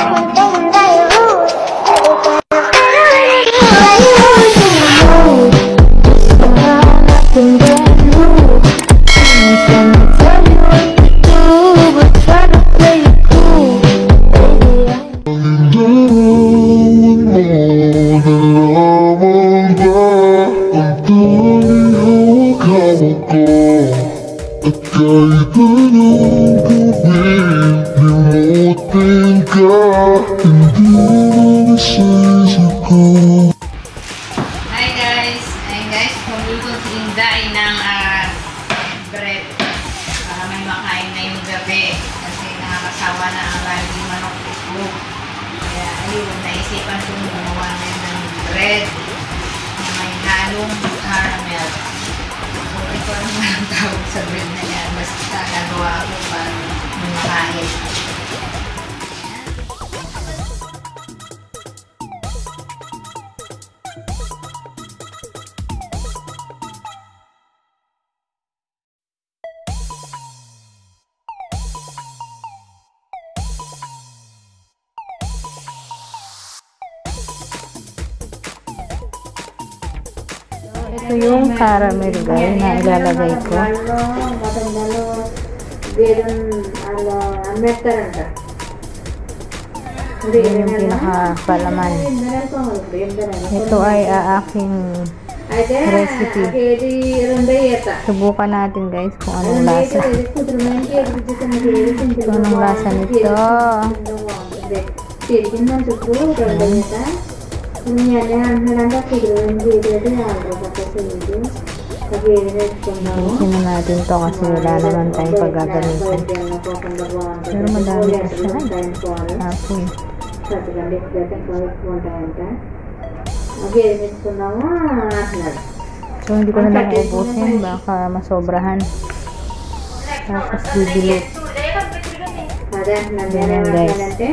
something that you At kahit anong gawin Limutin ka Hindi na sa isip ko Hi guys! Ay guys, pumulutong si Inday ng ah, bread para may na yung gabi kasi nakakasawa na ang laging manok itlog. Kaya ayun, naisipan kong gumawa ngayon ng bread na may halong caramel. So, ito ang tawag sa bread na yan. Basta gagawa ko para may makain. So, yung caramel guys na ilalagay ko. Yun yung pinakapalaman. Ito ay aaking recipe. Subukan natin guys kung anong lasa. Kung anong lasa nito. Kung anong lasa nito. నేను అంటున్నాడంటే కుదిరింది ఏదైతే ఆర్డర్ పట్టేసి అది ఏది నేర్చుకున్నాము Isin na natin to kasi wala naman tayong paggagamitan. Pero madami na siya. Apoy. చక్కగా ఎప్పుడైతే ఎక్కువ ఎక్కువ ఉంటాయంట అవి ఏం తెచ్చుకున్నామో అంటున్నాడు So hindi ko na lang ubusin. Baka masobrahan. Tapos bibilit. అదే అంటున్నాడు నేను Ganun, guys. ఏమంటున్నానంటే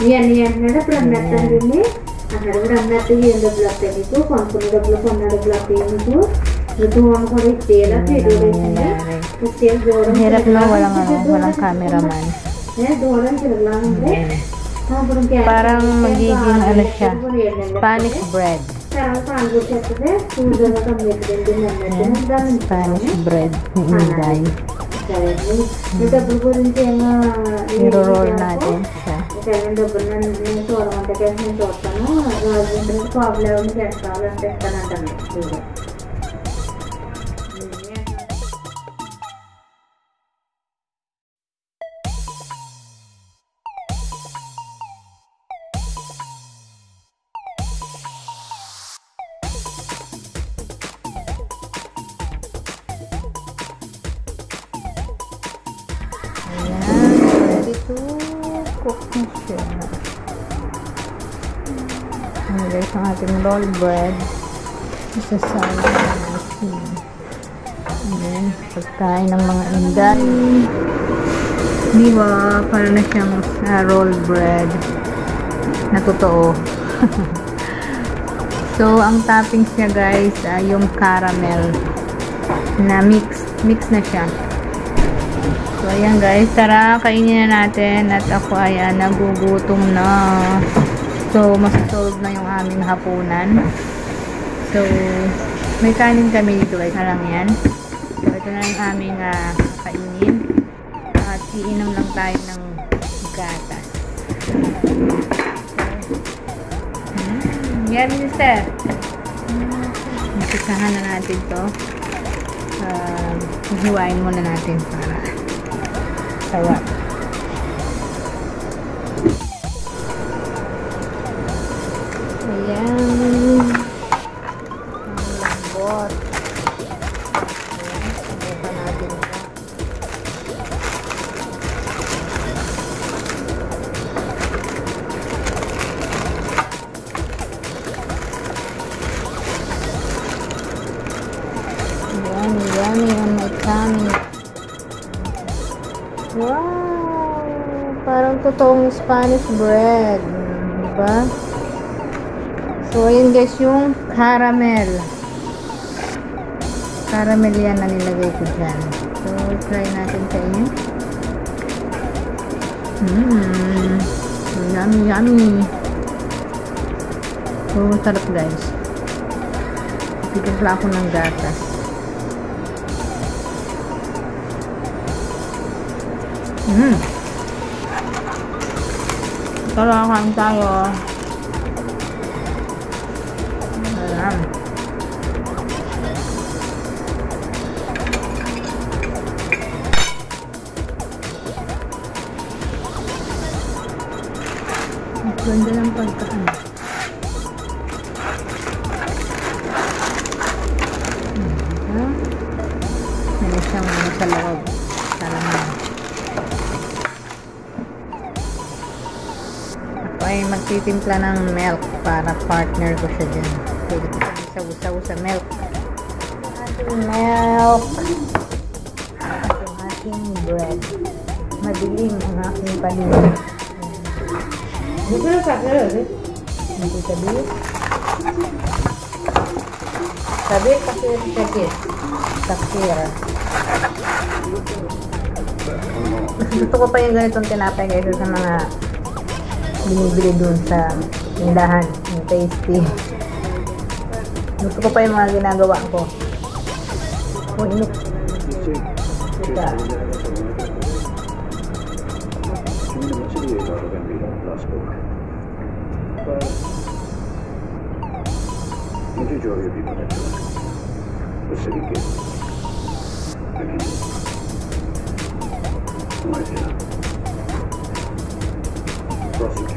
నీ అన్ని అంటున్నాడు అప్పుడు అన్నట్టండి అన్నాడు కూడా అన్నట్టు ఏం డబ్బులు వస్తాయి నీకు కొనుక్కున్న డబ్బులు కొన్న డబ్బులు వస్తాయి నీకు నువ్వు మనం కూడా ఇచ్చేయాలా తిరుగుతుంది ఇచ్చేయాలి దూరం Ang hirap no, walang ano, walang cameraman. ఏ, దూరం తిరగలాలంటే అప్పుడు ఇంకే- Parang magiging ano siya, Spanish bread. తర్వాత కాన్పూర్ చేస్తే చూడగా కమ్మిస్తుంది అన్నట్టు దాన్ని Spanish bread ni Inday. సరే ఈ డబ్బుల గురించి ఏమో I-roll natin Silent డబ్బులు నేను చూడమంటే నేను చూస్తాను. ప్రాబ్లం చేస్తాను అని చెప్తానంటే siya. Guys, ang ating roll bread. Isasama na natin. Ayan, pagkain ng mga inday. Di ba, para na siyang ah, roll bread na totoo. so, ang toppings niya guys, ah, yung caramel na mix. Mix na siya. So, ayan guys. Tara, kainin na natin. At ako ay ah, nagugutom na. So, masasolve na yung aming hapunan. So, may kanin kami dito guys. Na lang yan. So, ito na yung aming ah, kainin. At iinom lang tayo ng gatas. Hmm, yan, mister. Umpisahan na natin to. Uh, hiwain muna natin para ito. Yummy, yummy on my tummy. Wow! Parang totoong Spanish bread. Diba? So, ayun guys, yung caramel. Caramel yan na nilagay ko dyan. So, try natin sa inyo. Mmm. Yummy, yummy. So, sarap guys. Pitimpla ako ng gatas. Mm. Tara, kain tayo. Ayan. Ganda ng pagkaan. Magtitimpla ng milk para partner ko siya dyan. Pwede ko siya isaw-saw sa milk. Ating milk. At yung ating bread. Madilim ang aking panin. Dito na sa kaya, Hindi sabi. Sabi kasi sakit. Sakir. Gusto ko pa yung ganitong tinapay guys sa mga binibili doon sa tindahan yung tasty gusto ko pa yung mga ginagawa ko kung inip kita majority of people that do it. The city kids. I mean, my job.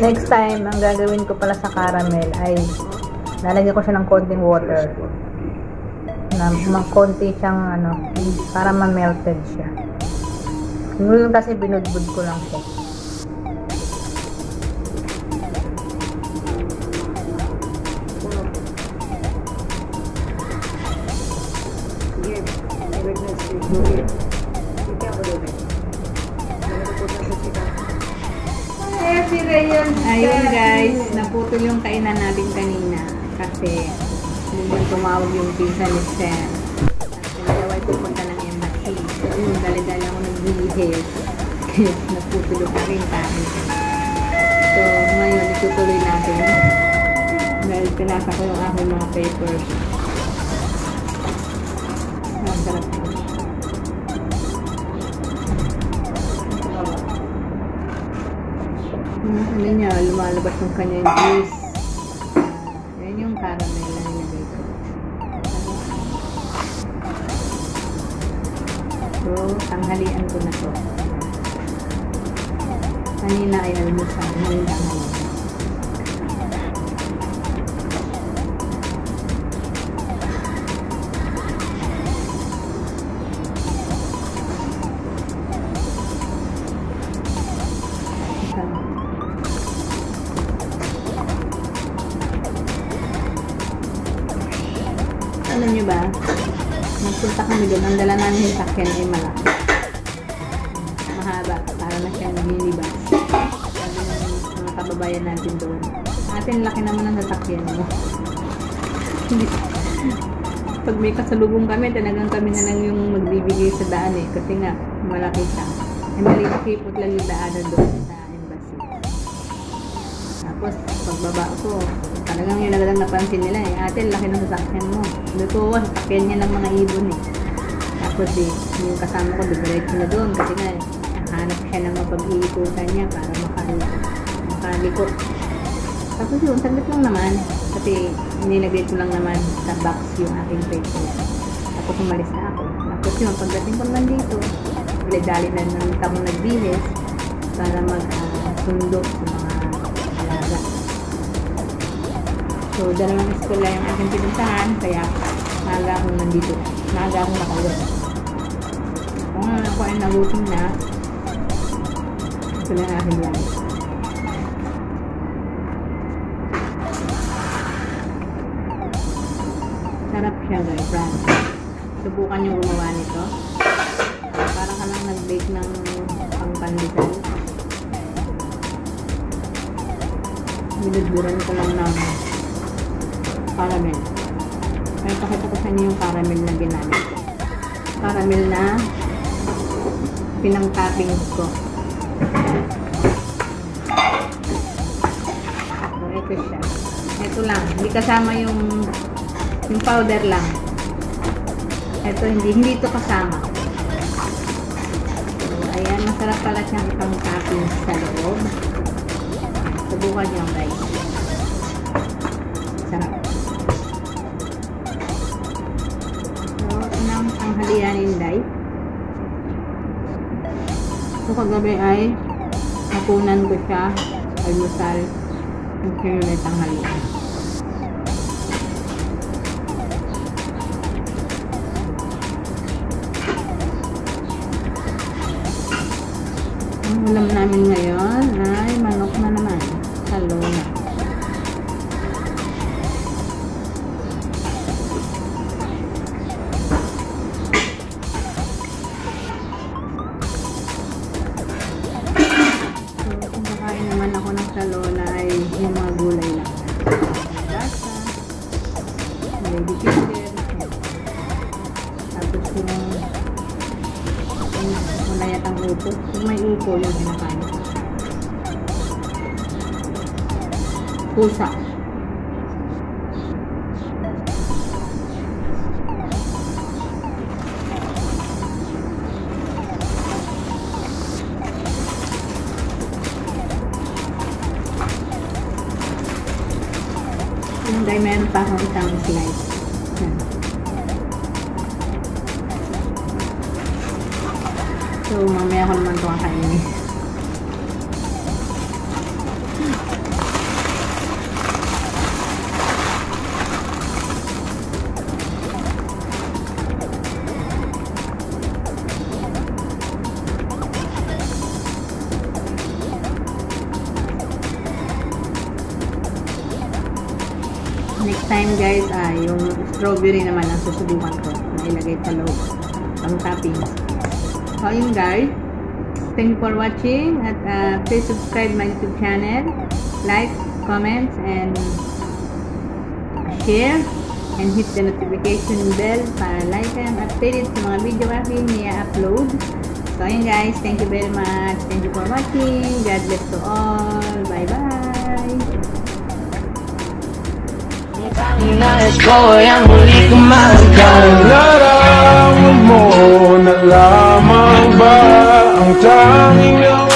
Next time, ang gagawin ko pala sa caramel ay lalagyan ko siya ng konting water. na konti siyang ano, para ma-melted siya. Ngayon kasi binudbud ko lang siya. Naputol yung kainan natin kanina kasi biglang tumawag yung pizza ni Sam. At daw ay pupunta ng embassy. So yun, dali-dali ako. Kaya naputol yung aking kain. So ngayon, itutuloy natin. Dahil pinasa ko yung aking mga papers. Lumalabas yung kanyang juice. Yan yung caramel na nilagay ko. So, tanghalian ko na to. Kanina ay almusal, ngayon tanghalian. Alam nyo ba, nagpunta kami doon, ang dala namin yung sakyan ay malaki. Mahaba, para na siyang minibus. Sabi ng mga kababayan natin doon, atin laki naman ang sasakyan mo. Pag may kasalubong kami, talagang kami na lang yung magbibigay sa daan eh. Kasi nga, malaki siya. Ay malikipot lang yung daanan doon. Tapos, pagbaba ko, talagang yun agad ang napansin nila eh. Ate, laki ng sasakyan mo. Sabi ko, "Oh, sasakyan niya ng mga ibon eh. Tapos eh, yung kasama ko, dumiretso na doon kasi nga, hanap siya ng mapag-iikutan niya para makali makaliko. Tapos yun, saglit lang naman. Kasi nilagay ko lang naman sa box yung aking paper. Tapos umalis na ako. Tapos yun, pagdating ko naman dito, dali na naman ako nagbihis para mag-sundo sa So, dalawang eskwela yung aking pinuntahan, kaya maaga akong nandito. Maaga akong nakauwi. Kung ako ay nagutom na, Ito na yung aking vlog. Sarap siya guys, France. Subukan yung gumawa nito. Para ka lang nag-bake ng pangpandesal. Binudburan ko lang ng caramel. Kaya pakita ko sa inyo yung caramel na ginamit. Caramel na pinang-toppings ko. So, ito siya. Ito lang. Hindi kasama yung yung powder lang. Ito, hindi. Hindi ito kasama. So, ayan. Masarap pala siyang itong toppings sa loob. Subukan niyo guys. Unang tanghalian Inday. So, kagabi ay napunan ko siya. Almusal. Ang sinunay tanghalian. Ang ulam namin ngayon ay manok na yung wala yatang upo. Kung may upo, yung kinakain. Pusa. Yung dahil meron pa akong isang slice. So, mamaya ko naman ito kakainin. Next time guys, ah, yung strawberry naman ang susubukan ko na ilagay loob. Ang toppings. So, yun guys. Thank you for watching at uh, please subscribe my YouTube channel. Like, comments, and share. And hit the notification bell para like and updated sa mga video aking i-upload. So, yun guys. Thank you very much. Thank you for watching. God bless to all. Bye-bye. Nais ko ay ang muli kumagaw Nararamdaman mo na lamang I'm drowning your